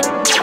Bye.